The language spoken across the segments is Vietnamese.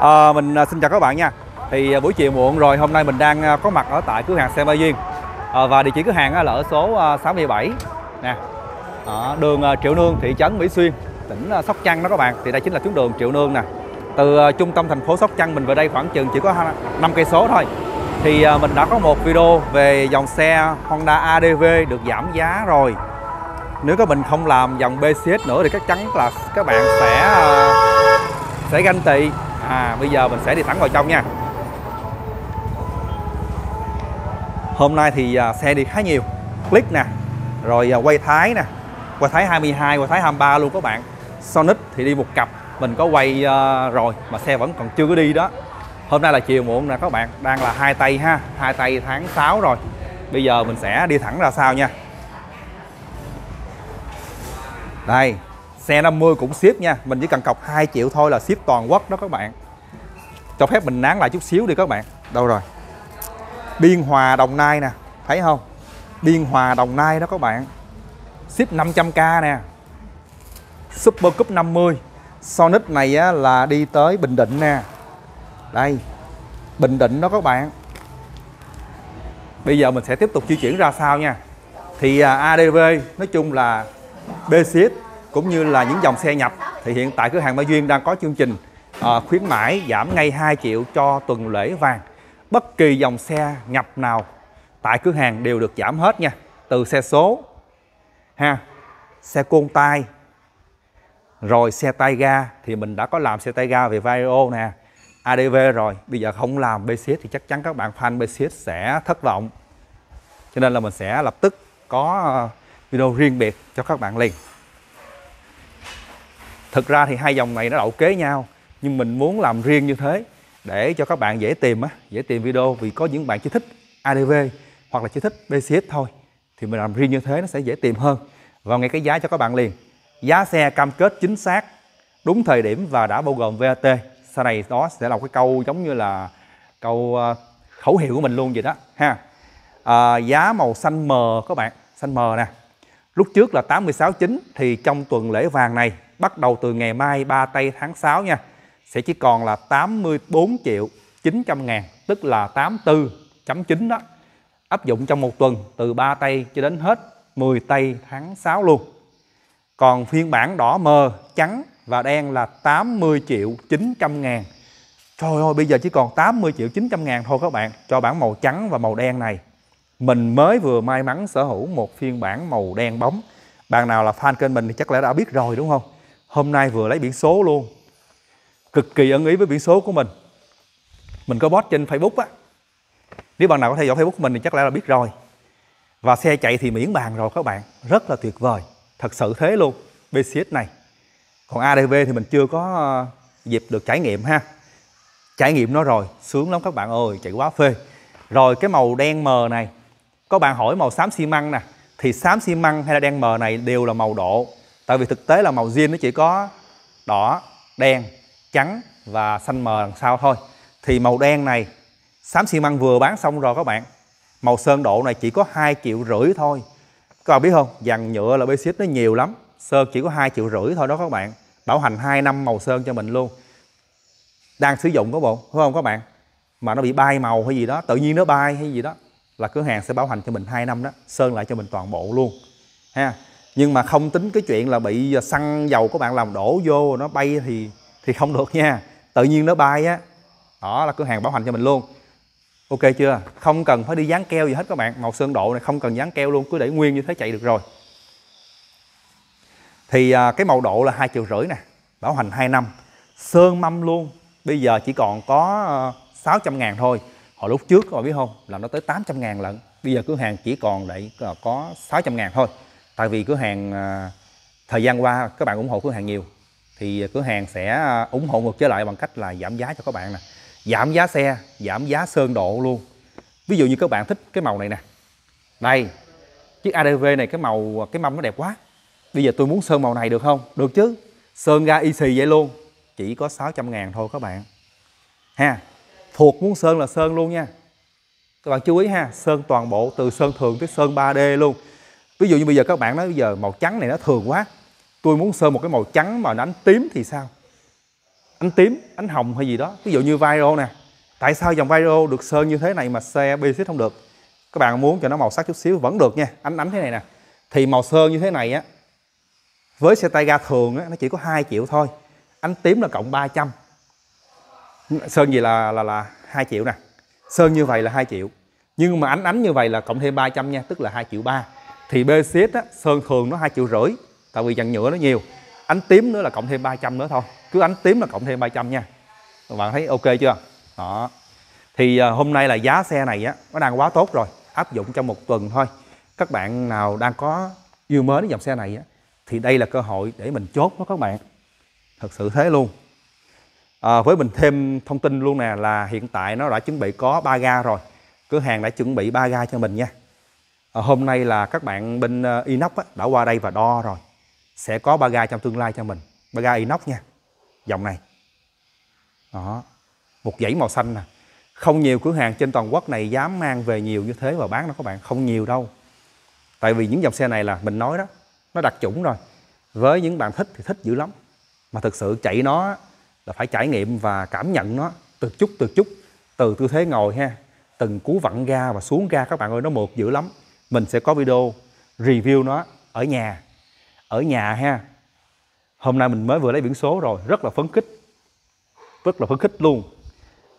Ờ, à, mình xin chào các bạn nha. Thì à, buổi chiều muộn rồi hôm nay mình đang à, có mặt ở tại cửa hàng xe Ba Duyên à, Và địa chỉ cửa hàng là ở số à, 67 nè. Ở đường Triệu Nương, thị trấn Mỹ Xuyên, tỉnh Sóc Trăng đó các bạn. Thì đây chính là tuyến đường Triệu Nương nè. Từ trung tâm thành phố Sóc Trăng mình về đây khoảng chừng chỉ có 5 cây số thôi. Thì mình đã có một video về dòng xe Honda ADV được giảm giá rồi. Nếu các mình không làm dòng BCS nữa thì chắc chắn là các bạn sẽ sẽ ganh tị à bây giờ mình sẽ đi thẳng vào trong nha. Hôm nay thì à, xe đi khá nhiều. Click nè, rồi à, quay thái nè. Quay thái 22 quay thái 23 luôn các bạn. Sonic thì đi một cặp, mình có quay à, rồi mà xe vẫn còn chưa có đi đó. Hôm nay là chiều muộn nè các bạn, đang là hai tay ha, hai tay tháng 6 rồi. Bây giờ mình sẽ đi thẳng ra sau nha. Đây Xe 50 cũng ship nha. Mình chỉ cần cọc 2 triệu thôi là ship toàn quốc đó các bạn. Cho phép mình nán lại chút xíu đi các bạn. Đâu rồi? Biên Hòa Đồng Nai nè. Thấy không? Biên Hòa Đồng Nai đó các bạn. Ship 500k nè. Super Cup 50 Sonic này á, là đi tới Bình Định nè. Đây. Bình Định đó các bạn. Bây giờ mình sẽ tiếp tục di chuyển ra sao nha. Thì à, ADV nói chung là BCX cũng như là những dòng xe nhập thì hiện tại cửa hàng Mai Duyên đang có chương trình à, khuyến mãi giảm ngay 2 triệu cho tuần lễ vàng. Bất kỳ dòng xe nhập nào tại cửa hàng đều được giảm hết nha. Từ xe số ha, xe côn tay rồi xe tay ga thì mình đã có làm xe tay ga về Vario nè, ADV rồi. Bây giờ không làm BCS thì chắc chắn các bạn fan BCS sẽ thất vọng. Cho nên là mình sẽ lập tức có à, video riêng biệt cho các bạn liền. Thực ra thì hai dòng này nó đậu kế nhau nhưng mình muốn làm riêng như thế để cho các bạn dễ tìm á, dễ tìm video vì có những bạn chỉ thích ADV hoặc là chỉ thích BCS thôi thì mình làm riêng như thế nó sẽ dễ tìm hơn. Và ngay cái giá cho các bạn liền. Giá xe cam kết chính xác, đúng thời điểm và đã bao gồm VAT. Sau này đó sẽ là một cái câu giống như là câu ờ, khẩu hiệu của mình luôn vậy đó ha. À, giá màu xanh mờ các bạn, xanh mờ nè. Lúc trước là 86.9 thì trong tuần lễ vàng này bắt đầu từ ngày mai 3 tây tháng 6 nha, sẽ chỉ còn là 84 triệu 900 ngàn, tức là 84.9 đó, áp dụng trong một tuần từ 3 tây cho đến hết 10 tây tháng 6 luôn. Còn phiên bản đỏ mờ, trắng và đen là 80 triệu 900 ngàn. Trời ơi, bây giờ chỉ còn 80 triệu 900 ngàn thôi các bạn, cho bản màu trắng và màu đen này. Mình mới vừa may mắn sở hữu một phiên bản màu đen bóng. Bạn nào là fan kênh mình thì chắc lẽ đã biết rồi, đúng không? Hôm nay vừa lấy biển số luôn. Cực kỳ ân ý với biển số của mình. Mình có post trên Facebook á. Nếu bạn nào có theo dõi Facebook của mình thì chắc lẽ là biết rồi. Và xe chạy thì miễn bàn rồi các bạn. Rất là tuyệt vời. Thật sự thế luôn. BCS này. Còn ADV thì mình chưa có ờ, dịp được trải nghiệm ha. Trải nghiệm nó rồi. Sướng lắm các bạn ơi. Chạy quá phê. Rồi cái màu đen mờ này. Có bạn hỏi màu xám xi măng nè. Thì xám xi măng hay là đen mờ này đều là màu độ tại vì thực tế là màu zin nó chỉ có đỏ, đen, trắng và xanh mờ đằng sau thôi. Thì màu đen này, xám xi măng vừa bán xong rồi các bạn. Màu sơn độ này chỉ có 2 triệu rưỡi thôi. Các bạn biết không? Dàn nhựa là basic nó nhiều lắm. Sơn chỉ có 2 triệu rưỡi thôi đó các bạn. Bảo hành 2 năm màu sơn cho mình luôn. Đang sử dụng có bộ, phải không các bạn? Mà nó bị bay màu hay gì đó, tự nhiên nó bay hay gì đó, là cửa hàng sẽ bảo hành cho mình 2 năm đó, sơn lại cho mình toàn bộ luôn. Ha? Nhưng mà không tính cái chuyện là bị à, xăng dầu của bạn làm đổ vô nó bay thì thì không được nha. Tự nhiên nó bay á đó là cửa hàng bảo hành cho mình luôn. Ok chưa? Không cần phải đi dán keo gì hết các bạn. Màu sơn độ này không cần dán keo luôn cứ để nguyên như thế chạy được rồi. Thì à, cái màu độ là hai triệu rưỡi nè bảo hành 2 năm. Sơn mâm luôn. Bây giờ chỉ còn có à, uh, 600 ngàn thôi. Hồi lúc trước các bạn biết không? Là nó tới 800 ngàn lận. Bây giờ cửa hàng chỉ còn lại có 600 ngàn thôi tại vì cửa hàng à, thời gian qua các bạn ủng hộ cửa hàng nhiều, thì cửa hàng sẽ à, ủng hộ ngược trở lại bằng cách là giảm giá cho các bạn nè. Giảm giá xe, giảm giá sơn độ luôn. Ví dụ như các bạn thích cái màu này nè. Đây chiếc ADV này cái màu, cái mâm nó đẹp quá. Bây giờ tôi muốn sơn màu này được không? Được chứ. Sơn ra y xì vậy luôn. Chỉ có 600 ngàn thôi các bạn. Ha, thuộc muốn sơn là sơn luôn nha. Các bạn chú ý ha, sơn toàn bộ từ sơn thường tới sơn 3D luôn ví dụ như bây giờ các bạn nói bây giờ màu trắng này nó thường quá. Tôi muốn sơn một cái màu trắng mà nó ánh tím thì sao? Ánh tím, ánh hồng hay gì đó. Ví dụ như Viro nè. Tại sao dòng Viro được sơn như thế này mà xe Basic không được? Các bạn muốn cho nó màu sắc chút xíu vẫn được nha. Ánh ánh thế này nè. Thì màu sơn như thế này á, với xe tay ga thường á, nó chỉ có 2 triệu thôi. Ánh tím là cộng 300 sơn gì là là là 2 triệu nè. Sơn như vậy là 2 triệu. Nhưng mà ánh ánh như vậy là cộng thêm 300 nha, tức là 2 triệu ba thì BCS á, sơn thường nó 2 triệu rưỡi tại vì dàn nhựa nó nhiều. Ánh tím nữa là cộng thêm 300 nữa thôi cứ ánh tím là cộng thêm 300 nha. Các bạn thấy ok chưa? Đó. Thì à, hôm nay là giá xe này á nó đang quá tốt rồi áp dụng trong một tuần thôi. Các bạn nào đang có yêu mến dòng xe này á thì đây là cơ hội để mình chốt đó các bạn. Thật sự thế luôn. À, với mình thêm thông tin luôn nè là hiện tại nó đã chuẩn bị có ba ga rồi. Cửa hàng đã chuẩn bị ba ga cho mình nha. Ờ, hôm nay là các bạn bên uh, inox á, đã qua đây và đo rồi. Sẽ có ba ga trong tương lai cho mình. Ba ga inox nha. Dòng này. Đó. Một dãy màu xanh nè. Không nhiều cửa hàng trên toàn quốc này dám mang về nhiều như thế và bán đó các bạn. Không nhiều đâu. Tại vì những dòng xe này là mình nói đó nó đặc chủng rồi. Với những bạn thích thì thích dữ lắm. Mà thực sự chạy nó là phải trải nghiệm và cảm nhận nó từ chút từ chút. Từ tư thế ngồi ha từng cú vặn ga và xuống ga các bạn ơi nó mượt dữ lắm mình sẽ có video review nó ở nhà. Ở nhà ha. Hôm nay mình mới vừa lấy biển số rồi, rất là phấn khích. Rất là phấn khích luôn.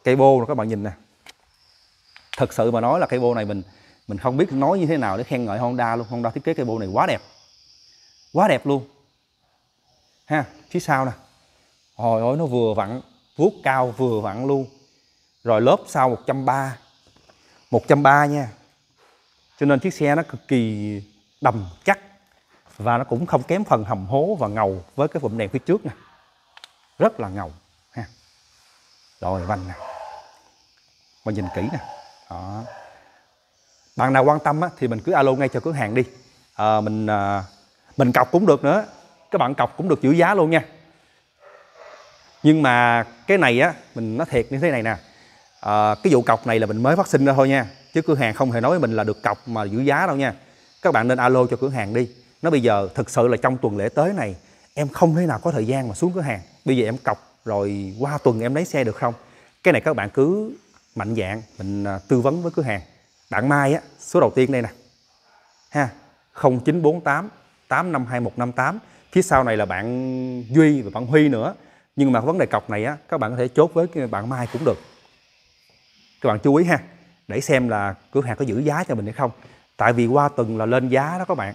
Cây bô các bạn nhìn nè. Thật sự mà nói là cây bô này mình mình không biết nói như thế nào để khen ngợi Honda luôn. Honda thiết kế cây bô này quá đẹp. Quá đẹp luôn. Ha, phía sau nè. Hồi ôi nó vừa vặn, vuốt cao vừa vặn luôn. Rồi lớp sau 130 130 nha cho nên chiếc xe nó cực kỳ đầm chắc và nó cũng không kém phần hầm hố và ngầu với cái vụm đèn phía trước nè. Rất là ngầu ha. Rồi vành nè. Mà nhìn kỹ nè. Đó. Bạn nào quan tâm á, thì mình cứ alo ngay cho cửa hàng đi. À, mình à, mình cọc cũng được nữa. Các bạn cọc cũng được giữ giá luôn nha. Nhưng mà cái này á mình nói thiệt như thế này nè à, cái vụ cọc này là mình mới phát sinh ra thôi nha chứ cửa hàng không hề nói với mình là được cọc mà giữ giá đâu nha. Các bạn nên alo cho cửa hàng đi. Nó bây giờ thực sự là trong tuần lễ tới này em không thể nào có thời gian mà xuống cửa hàng. Bây giờ em cọc rồi qua tuần em lấy xe được không? Cái này các bạn cứ mạnh dạng mình à, tư vấn với cửa hàng. Bạn Mai á số đầu tiên đây nè. Ha 0948 852158 phía sau này là bạn Duy và bạn Huy nữa. Nhưng mà vấn đề cọc này á các bạn có thể chốt với bạn Mai cũng được các bạn chú ý ha, để xem là cửa hàng có giữ giá cho mình hay không. Tại vì qua tuần là lên giá đó các bạn.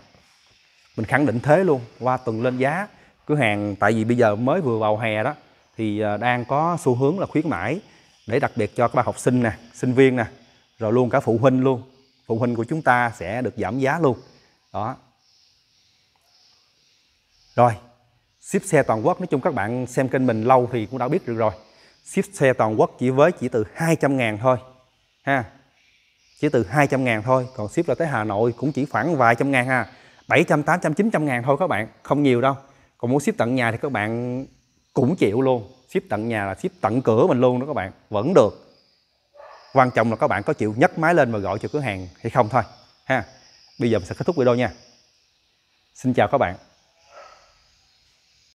Mình khẳng định thế luôn, qua tuần lên giá, cửa hàng, tại vì bây giờ mới vừa vào hè đó, thì à, đang có xu hướng là khuyến mãi để đặc biệt cho các bạn học sinh nè, sinh viên nè, rồi luôn cả phụ huynh luôn. Phụ huynh của chúng ta sẽ được giảm giá luôn. Đó. Rồi, ship xe toàn quốc. Nói chung các bạn xem kênh mình lâu thì cũng đã biết được rồi ship xe toàn quốc chỉ với chỉ từ 200 ngàn thôi ha. Chỉ từ 200 ngàn thôi còn ship ra tới Hà Nội cũng chỉ khoảng vài trăm ngàn ha 700, 800, 900 ngàn thôi các bạn không nhiều đâu. Còn muốn ship tận nhà thì các bạn cũng chịu luôn. Ship tận nhà là ship tận cửa mình luôn đó các bạn vẫn được. Quan trọng là các bạn có chịu nhấc máy lên và gọi cho cửa hàng hay không thôi ha. Bây giờ mình sẽ kết thúc video nha. Xin chào các bạn.